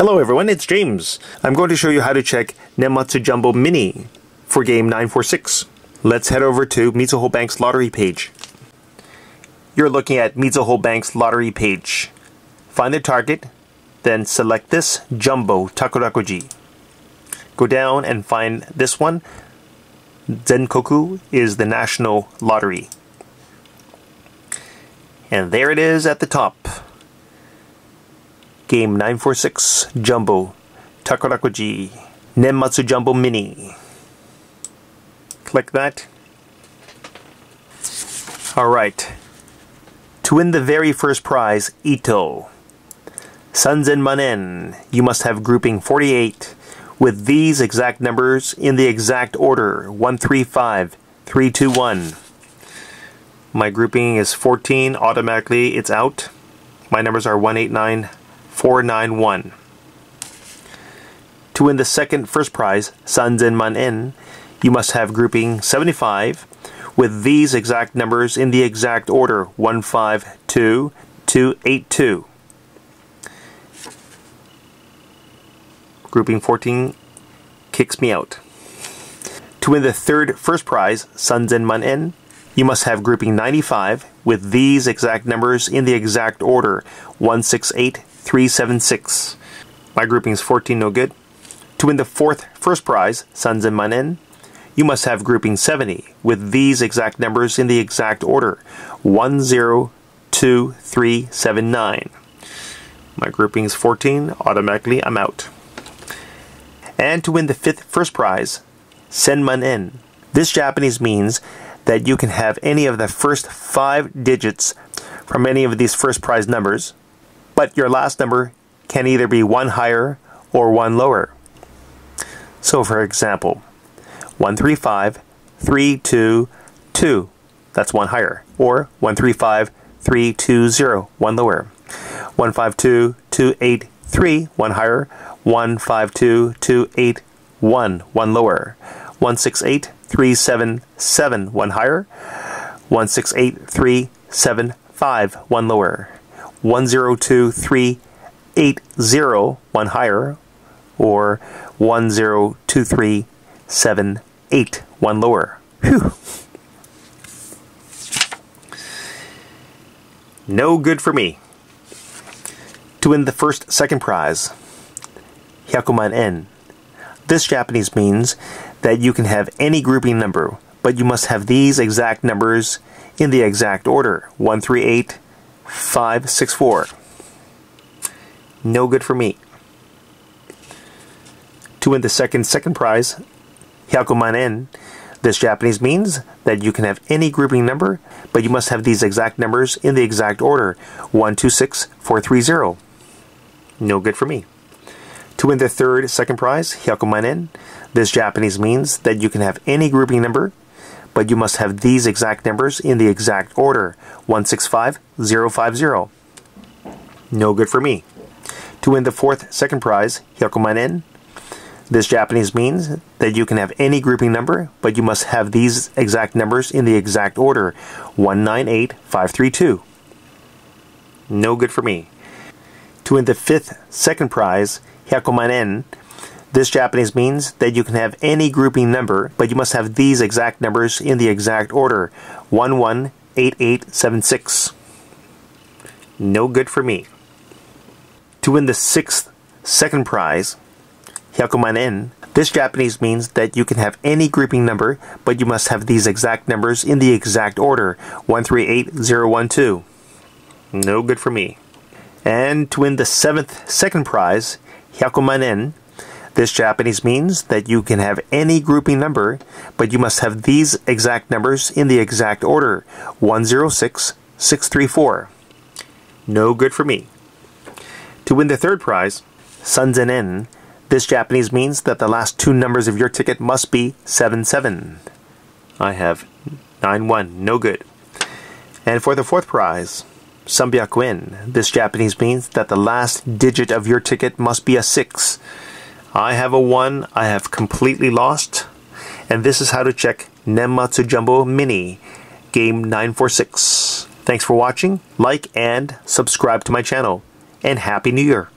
Hello everyone, it's James. I'm going to show you how to check Nenmatsu Jumbo Mini for game 946. Let's head over to Mizuho Bank's lottery page. You're looking at Mizuho Bank's lottery page. Find the target, then select this Jumbo Takarakuji. Go down and find this one. Zenkoku is the national lottery. And there it is at the top. Game 946 Jumbo Takarakuji Nenmatsu Jumbo Mini. Click that. Alright. To win the very first prize, Ito. Sanzen Manen, you must have grouping 48 with these exact numbers in the exact order 135, 321. My grouping is 14, automatically it's out. My numbers are 189, 491. To win the second first prize, Sanzen Manen, you must have grouping 75 with these exact numbers in the exact order 152, 282. Grouping 14 kicks me out. To win the third first prize, Sanzen Manen, you must have grouping 95 with these exact numbers in the exact order 168, 376. My grouping is 14, no good. To win the fourth first prize, Sanzen Manen, you must have grouping 70 with these exact numbers in the exact order 102379. My grouping is 14, automatically I'm out. And to win the fifth first prize, Senmanen. This Japanese means that you can have any of the first five digits from any of these first prize numbers, but your last number can either be one higher or one lower. So, for example, 135, 322, that's one higher, or 135, 320, one lower. 152, 283, one higher, 152, 281, one lower. 168, 377, one higher. 168, 375, one lower. 102, 380, one higher, or 102378, one lower. Whew. No good for me. To win the first second prize, Hyakuman En. This Japanese means that you can have any grouping number, but you must have these exact numbers in the exact order 138, 564. No good for me. To win the second second prize, Hyakuman En, this Japanese means that you can have any grouping number, but you must have these exact numbers in the exact order 126, 430. No good for me. To win the third second prize, Hyakuman En, this Japanese means that you can have any grouping number, but you must have these exact numbers in the exact order 165050. No good for me. To win the fourth second prize, Hyakuman En, this Japanese means that you can have any grouping number, but you must have these exact numbers in the exact order 198532. No good for me. To win the fifth second prize, Hyakuman En, this Japanese means that you can have any grouping number, but you must have these exact numbers in the exact order 118876. No good for me. To win the sixth second prize, Hyakuman En, this Japanese means that you can have any grouping number, but you must have these exact numbers in the exact order 138012. No good for me. And to win the seventh second prize, Hyakuman En, this Japanese means that you can have any grouping number, but you must have these exact numbers in the exact order 106 634. No good for me. To win the third prize, Sanzen En, this Japanese means that the last two numbers of your ticket must be 77. I have 91, no good. And for the fourth prize, Sambyakuen, this Japanese means that the last digit of your ticket must be a 6. I have a 1, I have completely lost. And this is how to check Nenmatsu Jumbo Mini, game 946. Thanks for watching, like and subscribe to my channel, and Happy New Year!